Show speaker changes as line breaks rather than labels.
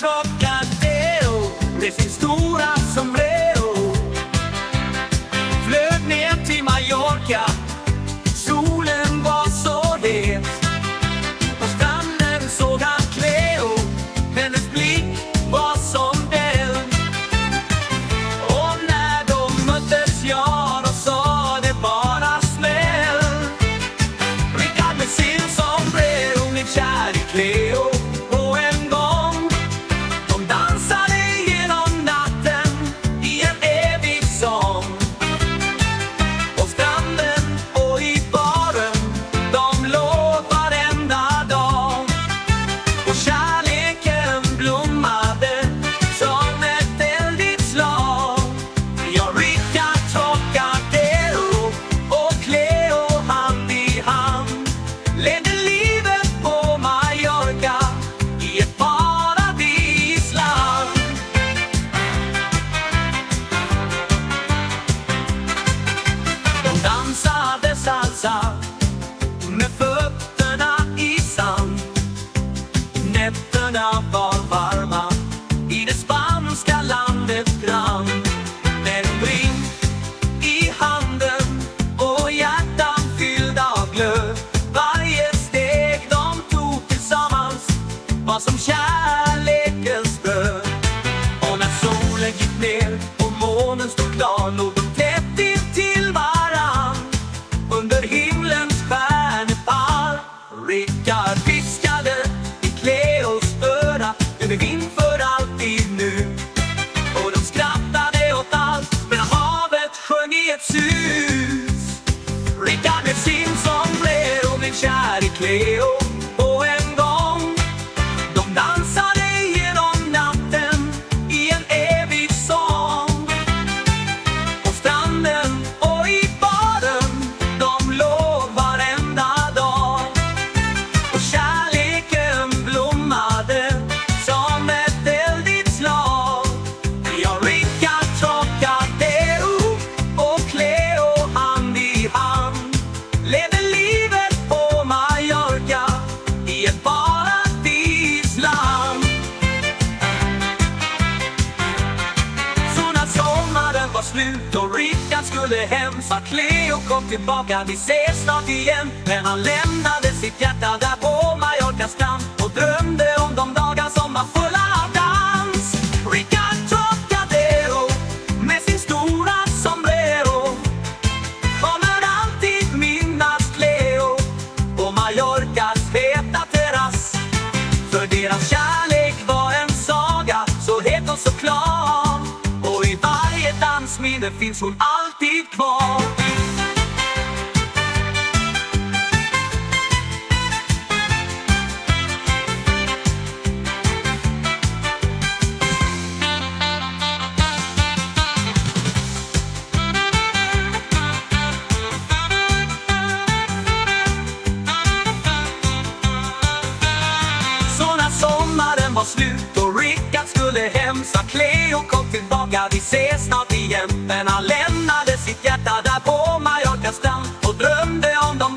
torkad del. Det finns stora som redan Stop. för alltid nu. Och de skrattade åt allt Men havet sjöng i ett sus. Rickard med sin som blev och min kär i Cleo. slut och Rickard skulle hem. Sa Cleo kom tillbaka, vi ses snart igen. Men han lämnade sitt hjärta där på Mallorcas strand Och drömde om de dagar som var fulla av minne finns hon alltid kvar. Sommaren var slut och Rickard skulle hem sa Cleo kom tillbaka, vi ses snart. Kämpen han lämnade sitt hjärta där på Mallorcas strand och drömde om de